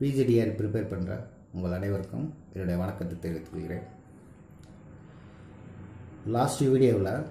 PGTR prepare பண்ணுற உங்கள் அனைவருக்கும் என்னுடைய வணக்கத்தை தெரிவித்துக் கொள்கிறேன். லாஸ்ட் வீடியோவில்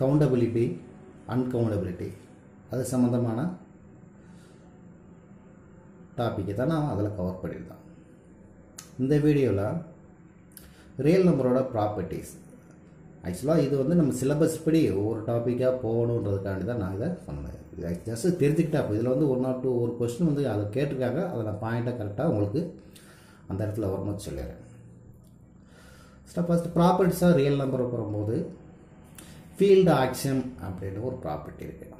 கவுண்டபிலிட்டி அன்கவுண்டபிலிட்டி அது சம்மந்தமான டாப்பிக்கை தான் நான் அதில் கவர் பண்ணியிருந்தேன். இந்த வீடியோவில் ரியல் நம்பரோட ப்ராப்பர்ட்டிஸ் ஆக்சுவலாக இது வந்து நம்ம சிலபஸ் படி ஒவ்வொரு டாப்பிக்காக போகணுன்றதுக்காண்டி தான் நான் இதை சொன்னேன். ஜஸ்ட் தெரிஞ்சுக்கிட்டா இதில் வந்து ஒன் ஆர் டூ ஒரு கொஸ்டின் வந்து அதை கேட்டிருக்காங்க. அதை நான் பாயிண்ட்டாக கரெக்டாக உங்களுக்கு அந்த இடத்துல வரணும்னு சொல்லிடுறேன். ஸ்டெப் ஃபஸ்ட் ப்ராப்பர்ட்டிஸாக ரியல் நம்பர் வரும்போது ஃபீல்டு ஆக்ஷன் அப்படின்னு ஒரு ப்ராப்பர்ட்டி இருக்குது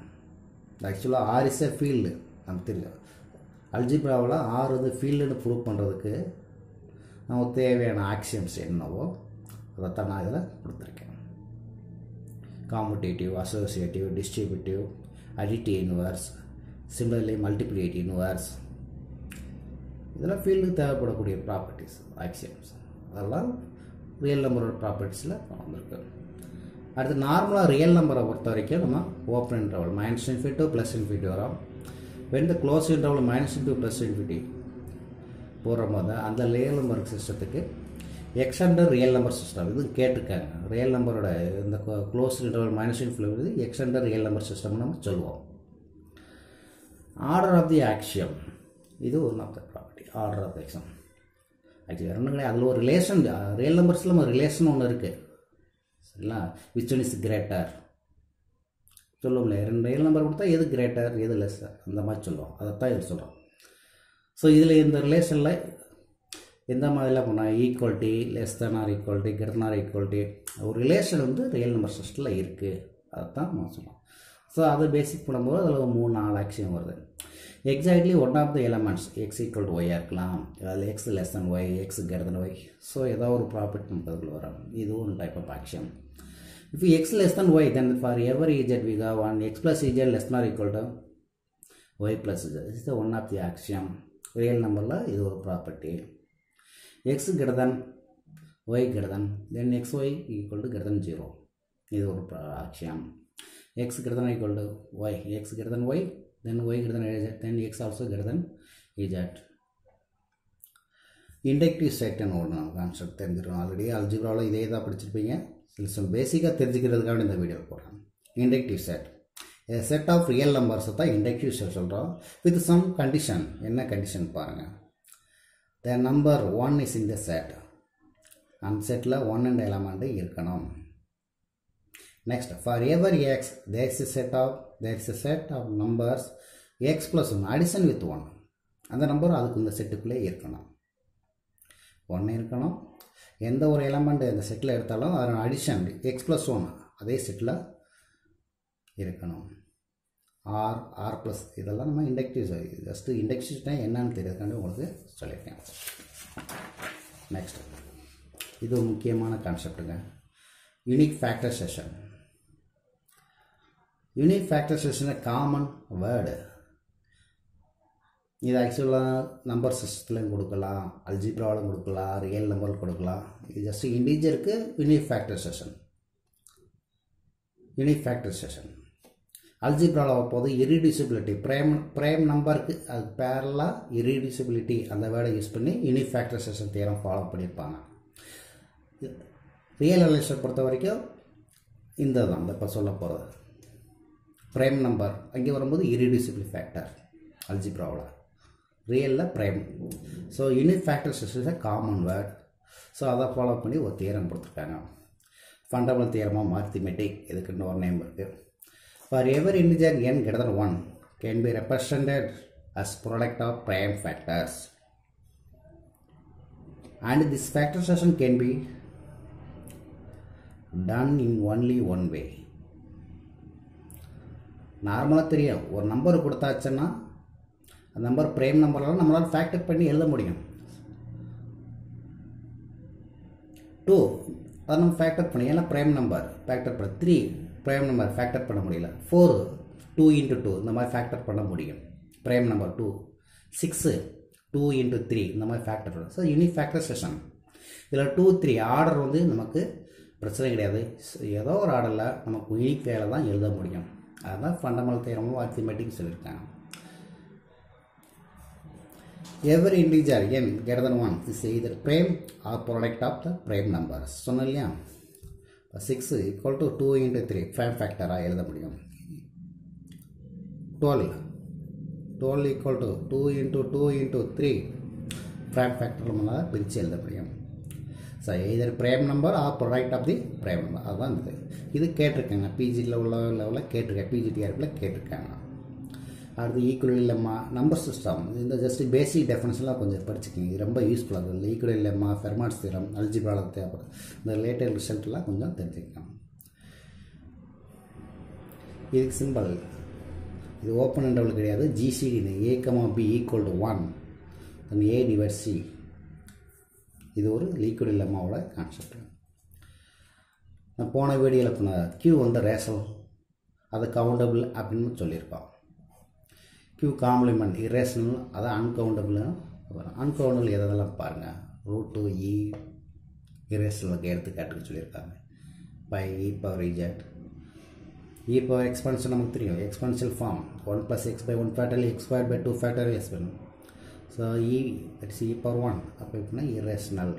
ஆக்சுவலாக ஆர் இஸ் எ ஃபீல்டு நமக்கு தெரியும். அல்ஜிப்ராவில் ஆறு வந்து ஃபீல்டுன்னு ப்ரூவ் பண்ணுறதுக்கு நமக்கு தேவையான ஆக்ஷன்ஸ் என்னவோ அதைத்தான் நான் இதில் கொடுத்துருக்கேன். Commutative associative distributive additive inverse similarly multiplicative inverse இதெல்லாம் ஃபீல்டுக்கு தேவைப்படக்கூடிய ப்ராப்பர்ட்டிஸ் ஆக்சியம்ஸ் அதெல்லாம் ரியல் நம்பரோட ப்ராப்பர்ட்டிஸில் வந்திருக்கு. அடுத்து நார்மலாக ரியல் நம்பரை பொறுத்த வரைக்கும் நம்ம open interval minus infinity plus infinity வரும். When the close interval minus into plus infinity போடுற போது அந்த ரியல் நம்பர் சிஸ்டத்துக்கு எக்ஸ்டெண்டர் ரியல் நம்பர் சிஸ்டம் இது கேட்டிருக்காங்க. ரியல் நம்பரோட இந்த close interval minus X extended real number சிஸ்டம்னு நம்ம சொல்லுவோம். ஆர்டர் ஆஃப் தி ஆக்ஷியம் இது one of the property order of the axiom actually ரெண்டு அதில் ஒரு ரிலேஷன் ரியல் நம்பர்ஸில் நம்ம ரிலேஷன் ஒன்று இருக்குது சரிங்களா? விச் ஒன் இஸ் கிரேட்டர் சொல்லுவோம்ல ரெண்டு ரியல் நம்பர் கொடுத்தா எது கிரேட்டர் எது லெஸ்ஸர் அந்த மாதிரி சொல்லுவோம். அதைத்தான் இது சொல்கிறோம் ஸோ இதில் இந்த ரிலேஷனில் எந்த மாதிரிலாம் பண்ணால் equality less than or equality greater or ஒரு ரிலேஷன் வந்து ரியல் நம்பர் சிஸ்டத்தில் இருக்குது அதுதான் நம்ம சொல்லுவோம் ஸோ அதை பேசிக் பண்ணும்போது அதில் மூணு நாலு ஆக்ஷன் வருது. Exactly one of the elements X equal to ஒய்யாக இருக்கலாம். அதில் X less than Y X greater Y so ஏதோ ஒரு ப்ராஃபிட் நம்பர்கள் வரும். இதுவும் ஒரு type of axiom if X less than Y then for every z we have one X plus z less than equal to Y plus plus is the one of the of real நம்பரில் இது ஒரு property x greater than y greater than then xy equal to greater than 0 இது ஒரு axiom x greater than or equal to y. X greater than y then y greater than z then x also greater than z. Inductive செட்னு ஒன்று concept தெரிஞ்சிடும் already அல்ஜிப்ராவில் இதே தான் படிச்சிருப்பீங்க. சில பேசிக்காக தெரிஞ்சுக்கிறதுக்காக இந்த வீடியோ போடுறேன் inductive set set of real நம்பர்ஸை தான் இண்டக்டிவ் செட் சொல்கிறோம் வித் சம் கண்டிஷன் என்ன கண்டிஷன் பாருங்கள் the number one is in the set அந்த செட்டில் ஒன் அண்ட் எலமெண்ட்டு இருக்கணும். Next for ever X there is set of there is set of numbers X plus one addition with one அந்த நம்பரும் அதுக்கு இந்த செட்டுக்குள்ளே இருக்கணும். ஒன்று இருக்கணும். எந்த ஒரு எலமெண்ட் இந்த செட்டில் எடுத்தாலும் அதோட அடிஷன் எக்ஸ் ப்ளஸ் ஒன் அதே செட்டில் இருக்கணும். ஆர் ஆர் ப்ளஸ் இதெல்லாம் நம்ம இண்டக்டிவ் ஜஸ்ட்டு இண்டக்டிவ்னா என்னன்னு தெரியாதுக்காண்டி உங்களுக்கு சொல்லியிருக்கேன் நெக்ஸ்ட் இது ஒரு முக்கியமான கான்செப்ட்டுங்க unique factorization unique factorization common word இது ஆக்சுவலாக நம்பர் சிஸ்டத்துலையும் கொடுக்கலாம் அல்ஜிப்ராவிலும் கொடுக்கலாம் ரியல் நம்பர் கொடுக்கலாம். இது ஜஸ்ட் இண்டிஜருக்கு unique factorization unique factorization அல்ஜிப்ராவில் போது இரிடியூசிபிலிட்டி ப்ரேம் ப்ரேம் நம்பருக்கு அது பேரலாக இரிடியூசிபிலிட்டி அந்த வேர்டை யூஸ் பண்ணி யூனிக் ஃபேக்டர் தேரம் ஃபாலோ பண்ணியிருப்பாங்க. ரியல் அனலிஸ்டை பொறுத்த வரைக்கும் இந்த தான் இப்போ சொல்ல போகிறது பிரேம் நம்பர் அங்கே வரும்போது இரிடியூசிபிள் ஃபேக்டர் அல்ஜிப்ராவில் ரியலில் prime so unit factor is a common word so அதை ஃபாலோ பண்ணி ஒரு தேரம் கொடுத்துருக்காங்க. ஃபண்டமெண்டல் தேரமாக மார்த்திமெட்டிக். இதுக்குன்னு ஒரு நேம் இருக்குது for every integer N greater than one can be represented as product of prime factors and this factorization can be done in only one way நார்மலாக தெரியும் ஒரு நம்பர் கொடுத்தாச்சுன்னா அந்த நம்பர் பிரேம் நம்பர்லாம் நம்மளால் ஃபேக்டர் பண்ணி எழுத முடியும். டூ அதை நம்ம ஃபேக்டர் பண்ணி ஏன்னா ப்ரைம் நம்பர் ஃபேக்டர் பண்ண த்ரீ ப்ரைம் நம்பர் ஃபேக்டர் பண்ண முடியல. ஃபோர் டூ இன்ட்டு டூ இந்த மாதிரி ஃபேக்டர் பண்ண முடியும். Prime number two six two into three இந்த மாதிரி ஃபேக்டர் பண்ணணும் ஸோ யூனிக் ஃபேக்டர் செஷன் இதில் டூ த்ரீ ஆர்டர் வந்து நமக்கு பிரச்சனை கிடையாது. ஏதோ ஒரு ஆர்டரில் நமக்கு யூனிக் வேலை தான் எழுத முடியும். அதுதான் ஃபண்டமெண்டல் தேரமும் அர்த்தமெட்டிக் சொல்லியிருக்காங்க. Every integer N greater than one is either prime or product of the prime numbers சொன்னேன் இல்லையா? Six equal to two into three prime ஃபேக்டராக எழுத முடியும். Twelve twelve equal to two into two into three prime factor நம்மளால் பிரித்து எழுத முடியும். So either prime number or product of the prime number அதுதான் இது. இது கேட்டிருக்காங்க. பிஜியில் உள்ள லெவலில் கேட்டிருக்கேன் பிஜிடிஆர்பில் கேட்டிருக்காங்க. அடுத்து ஈக்குவல் இல்லம்மா நம்பர் சிஸ்டம் இந்த ஜஸ்ட் பேசிக் டெஃபினேஷன்லாம் கொஞ்சம் படிச்சுக்கிங்க. இது ரொம்ப யூஸ்ஃபுல்லாக இருக்கும் ஈக்குவல் இல்லம்மா ஃபெர்மாட்ஸ் திரம் அல்ஜிப்ராவில் தேவைப்படும். இந்த ரிலேட்டட் ரிசல்ட்லாம் கொஞ்சம் தெரிஞ்சுக்கலாம் இதுக்கு சிம்பிள் இது ஓப்பன் இன்டர்வல் கிடையாது. GCD A comma B equal to one then A divide C இது ஒரு ஈக்குவல் இல்லம்மாவோட கான்செப்ட் நான் போன வீடியோவில் போன கியூ வந்து ரேஷல் அது கவுண்டபிள் அப்படின்னு சொல்லியிருப்பான். கியூ காம்ப்ளிமெண்ட் இரேஷனல் அதான் அன்கவுண்டபிள் அன்கவுண்டபிள் எதெல்லாம் பாருங்கள் ரூட் டூ இ இரேஷனலுக்கு எடுத்துக்காட்டுக்கு சொல்லியிருக்காங்க. Pi E power Z E power expansion நமக்கு தெரியும். Exponential form one plus X by one factorial X square by two factorial S பண்ணும் so E it's E power one அப்போ எப்படின்னா இரேஷனல்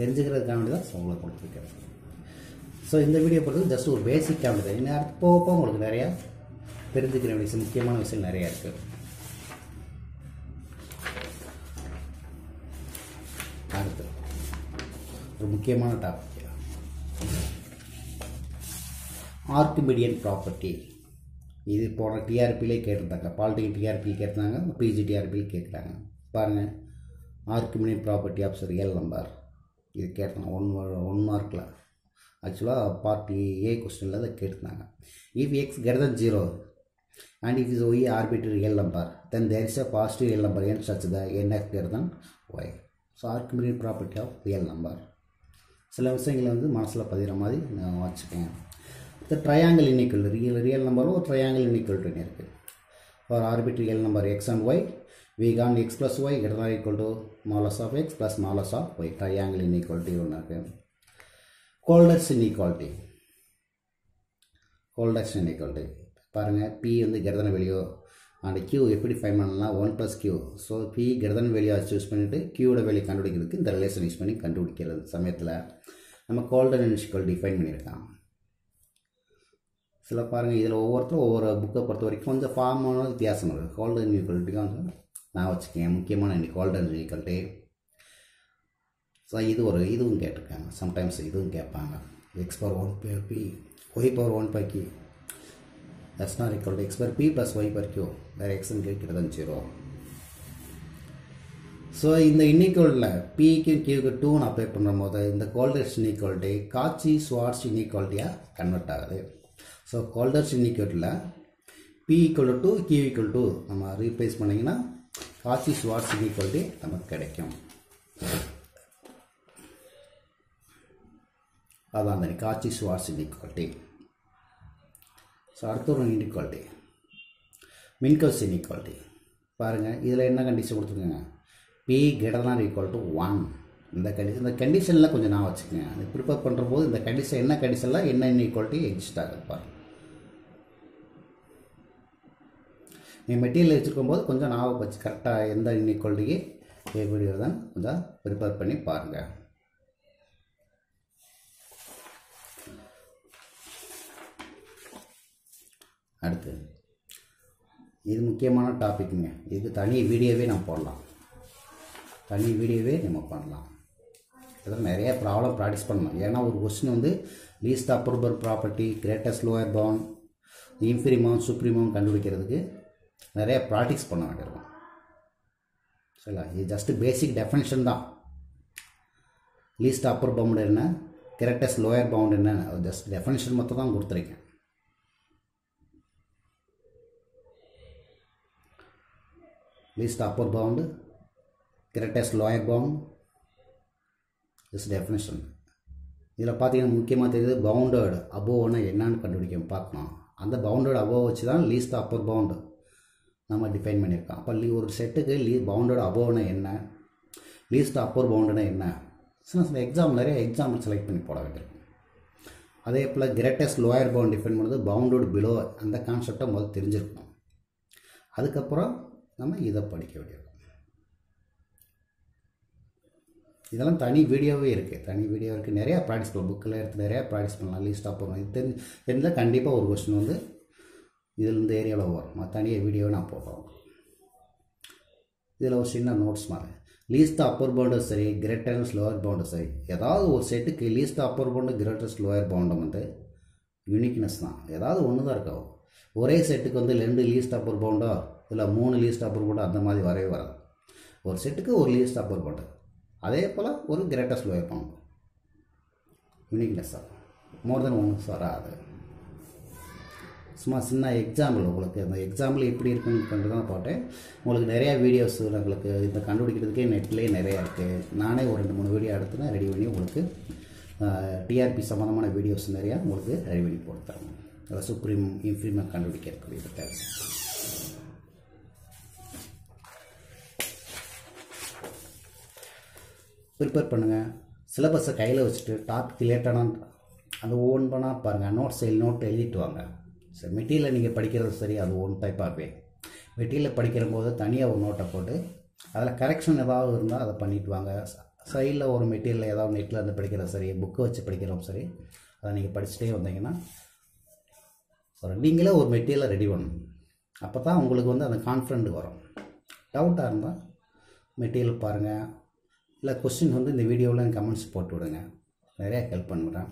தெரிஞ்சுக்கிறதுக்காக தான் உங்களை கொடுத்துருக்கேன் ஸோ இந்த வீடியோ பொறுத்து ஜஸ்ட் ஒரு பேசிக் காமெடி இன்னும் அடுத்து போக போக உங்களுக்கு நிறையா தெரிஞ்சுக்கிற விஷயம் முக்கியமான விஷயம் நிறையா இருக்குது அடுத்து ஒரு முக்கியமான டாபிக் ஆர்டிமிடியன் ப்ராப்பர்ட்டி. இது போன டிஆர்பியிலே கேட்டிருந்தாங்க. பாலிடிக்கல் டிஆர்பியில் கேட்டிருந்தாங்க. பிஜி டிஆர்பியில் கேட்குறாங்க. பாருங்கள் ஆர்குமினியன் ப்ராப்பர்ட்டி ஆஃப் ரியல் நம்பர் இது கேட்டாங்க ஒன் ஒன் மார்க்கில் ஆக்சுவலாக பார்ட்டி ஏ கொஸ்டினில் அதை கேட்டிருந்தாங்க. If x greater zero and if is y arbitrary real number then there is a positive real number n such the n x than y so Archimedean property of real number சில விஷயங்களை வந்து மனசில் பதிகிற மாதிரி நான் வச்சுக்கேன். இந்த triangle இன்இக்குவல் real real நம்பரும் ஒரு ட்ரையாங்கிள் இன்இக்குவல்ட்டுன்னு இருக்குது for orbit real number x and y we can x plus y greater than or equal to modulus of x plus modulus of ஒன்று இருக்குது கோல்டர்ஸ் inequality. Holder's inequality. பாருங்கள் p வந்து greater வெளியோ and q எப்படி fine பண்ணலாம் one plus q so p greater than வெளியோ choose பண்ணிவிட்டு q-ஓட கண்டுபிடிக்கிறதுக்கு இந்த ரிலேஷன் யூஸ் பண்ணி கண்டுபிடிக்கிறது சமயத்தில். நம்ம கோல்டன் இன்ஷிக்கல் டிஃபைன் பண்ணியிருக்கான். சில பாருங்கள் இதில் ஒவ்வொருத்தரும் ஒவ்வொரு புக்கை பொறுத்த வரைக்கும் கொஞ்சம் ஃபார்மான வித்தியாசம் இருக்குது கோல்டன் ஈக்குவல்ட்டிக்காக வந்து நான் வச்சுக்கேன் முக்கியமான இன்னைக்கு கோல்டன் ஈக்குவல்ட்டி ஸோ இது ஒரு இதுவும் கேட்டிருக்காங்க. சம்டைம்ஸ் இதுவும் கேட்பாங்க. X power one p y power one by q that's not equal to x per p plus y per q வேறு எக்ஸ்ன்னு கேட்குறது ஜீரோ ஸோ இந்த இன்இக்குவலில் பிக்கு கியூக்கு டூன்னு அப்ளை பண்ணுற போது இந்த கோல்டர்ஸ் இன்இக்குவலிட்டி காட்சி ஸ்வாட்ஸ் இன்இக்குவலிட்டியாக கன்வெர்ட் ஆகுது. So Holder's இன்இக்குவலிட்டியில் p equal to q equal to நம்ம ரீப்ளேஸ் பண்ணிங்கன்னா காட்சி ஸ்வாட்ஸ் இன்இக்குவலிட்டி நமக்கு கிடைக்கும். அதான் அந்த காட்சி ஸ்வாட்ஸ் இன்இக்குவலிட்டி ஸோ அடுத்த ஒரு இன்இக்வாலிட்டி மின்கோஸ் இன்இக்வாலிட்டி பாருங்கள் இதில் என்ன கண்டிஷன் கொடுத்துருக்காங்க? P greater than equal to one இந்த கண்டிஷன் இந்த கண்டிஷனில் கொஞ்சம் நான் வச்சுக்கோங்க. அது ப்ரிப்பேர் பண்ணுற போது இந்த கண்டிஷன் என்ன கண்டிஷனில் என்ன இன்இக்வாலிட்டி எக்ஸிஸ்ட் ஆகுது பாருங்கள் நீ மெட்டீரியல் வச்சுருக்கும் போது கொஞ்சம் ஞாபகம் வச்சு கரெக்டாக எந்த இன்இக்வாலிட்டிக்கு எப்படி கொஞ்சம் ப்ரிப்பேர் பண்ணி பாருங்கள் அடுத்து. இது முக்கியமான டாபிக்ங்க இதுக்கு தனி வீடியோவே நம்ம போடலாம். தனி வீடியோவே நம்ம பண்ணலாம். இதெல்லாம் நிறைய ப்ராப்ளம் ப்ராக்டிஸ் பண்ணலாம். ஏன்னா ஒரு கொஸ்டின் வந்து least upper property greatest lower bound infimum supremum கண்டுபிடிக்கிறதுக்கு நிறைய ப்ராக்டிஸ் பண்ண வேண்டியிருக்கும். சரிங்களா? இது ஜஸ்ட் பேசிக் டெஃபினேஷன் தான். லீஸ்ட் அப்பர் பவுண்ட் என்ன? கிரேட்டஸ்ட் லோயர் பவுண்ட் என்ன ஜஸ்ட் டெஃபினேஷன் மட்டும் தான் கொடுத்துருக்கேன். Least upper bound greatest lower bound this definition. இதில் பார்த்தீங்கன்னா முக்கியமாக தெரியுது பவுண்டட் அபோவ்னா என்னன்னு கண்டுபிடிக்கும். பார்க்கணும். அந்த பவுண்டட் அபோவ் வச்சு தான் லீஸ்ட் அப்பர் பவுண்டு நம்ம டிஃபைன் பண்ணியிருக்கோம். அப்போ லீ ஒரு செட்டுக்கு லீ பவுண்டட் அபோவ்னா என்ன? லீஸ்ட் அப்பர் பவுண்டுனா என்ன? சின்ன சில எக்ஸாம் நிறைய எக்ஸாம்பிள் செலக்ட் பண்ணி போட வேண்டியிருக்கும் அதே போல் கிரேட்டஸ்ட் லோயர் பவுண்ட் டிஃபைன் பண்ணுறது பவுண்டட் பிலோ அந்த கான்செப்டை முதல்ல தெரிஞ்சிருக்கணும். அதுக்கப்புறம் நம்ம இதை படிக்க வேண்டியிருக்கும். இதெல்லாம் தனி வீடியோவே இருக்குது தனி வீடியோ இருக்குது நிறையா ப்ராக்டிஸ் பண்ணலாம் புக்கில் எடுத்து நிறையா ப்ராக்டிஸ் பண்ணலாம். லீஸ்ட்டாக போகணும் இது தெரிஞ்சு தெரிஞ்சால் கண்டிப்பாக ஒரு கொஸ்டின் வந்து இதில் இந்த ஏரியாவில் வரும். தனியாக வீடியோவை நான் போடுறோம் இதில் ஒரு சின்ன நோட்ஸ் மாதிரி. லீஸ்ட் அப்பர் பவுண்டும் சரி கிரேட்டர் லோவர் பவுண்டும் சரி ஏதாவது ஒரு செட்டுக்கு least upper bound greatest lower பவுண்டும் வந்து யூனிக்னஸ் தான். ஏதாவது ஒன்று தான் இருக்கும் ஒரே செட்டுக்கு வந்து ரெண்டு லீஸ்ட் அப்பர் பவுண்டோ இல்லை மூணு லீஸ்ட் அப்ரூவ் போட்டு அந்த மாதிரி வரவே வராது. ஒரு செட்டுக்கு ஒரு லீஸ்ட் அப்ரூவ் போட்டு அதே போல் ஒரு greatest lower bound uniqueness more than once வராது. சும்மா சின்ன எக்ஸாம்பிள் உங்களுக்கு. அந்த எக்ஸாம்பிள் எப்படி இருக்குன்னு தான் போட்டேன். உங்களுக்கு நிறையா வீடியோஸ் உங்களுக்கு இந்த கண்டுபிடிக்கிறதுக்கே நெட்லேயே நிறையா இருக்குது நானே ஒரு ரெண்டு மூணு வீடியோ எடுத்துனா ரெடி பண்ணி உங்களுக்கு டிஆர்பி சம்மந்தமான வீடியோஸ் நிறையா உங்களுக்கு ரெடி பண்ணி போட்டு தரேன் சுப்ரீம் இன்ஃப்ரீமாக கண்டுபிடிக்கிறதுக்கு இது தேவை. ப்ரிப்பேர் பண்ணுங்கள் சிலபஸை கையில் வச்சுட்டு டாபிக் ரிலேட்டடான அது ஓன் பண்ணால் பாருங்கள் நோட்ஸ் எழு நோட் எழுதிட்டு வாங்க. சரி மெட்டீரியலை நீங்கள் படிக்கிறது சரி அது ஓன் டைப்பாகவே மெட்டீரியல் படிக்கிற போது தனியாக ஒரு நோட்டை போட்டு அதில் கரெக்ஷன் ஏதாவது இருந்தால் அதை பண்ணிட்டு வாங்க. சைடில் ஒரு மெட்டீரியல் ஏதாவது நெட்டில் இருந்து படிக்கிறது சரி புக்கை வச்சு படிக்கிறோம் சரி அதை நீங்கள் படிச்சுட்டே வந்தீங்கன்னா ஒரு நீங்களே ஒரு மெட்டீரியலை ரெடி பண்ணணும். அப்போ தான் உங்களுக்கு வந்து அந்த கான்ஃபிடென்ட் வரும். டவுட்டாக இருந்தால் மெட்டீரியல் பாருங்கள் இல்லை கொஸ்டின் வந்து இந்த வீடியோவில் கமெண்ட்ஸ் போட்டு விடுங்க. நிறையா ஹெல்ப் பண்ணுறேன்.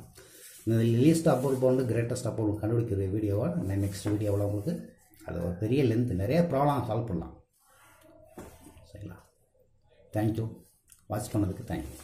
இந்த லீஸ்ட் அப்போல் போண்டு கிரேட்டஸ்ட் அப்போல் கண்டுபிடிக்கிற வீடியோவை நான் நெக்ஸ்ட் வீடியோவில் உங்களுக்கு அது ஒரு பெரிய லென்த் நிறைய ப்ராப்ளம் சால்வ் பண்ணலாம். சரிங்களா? தேங்க்யூ வாட்ச் பண்ணதுக்கு தேங்க்யூ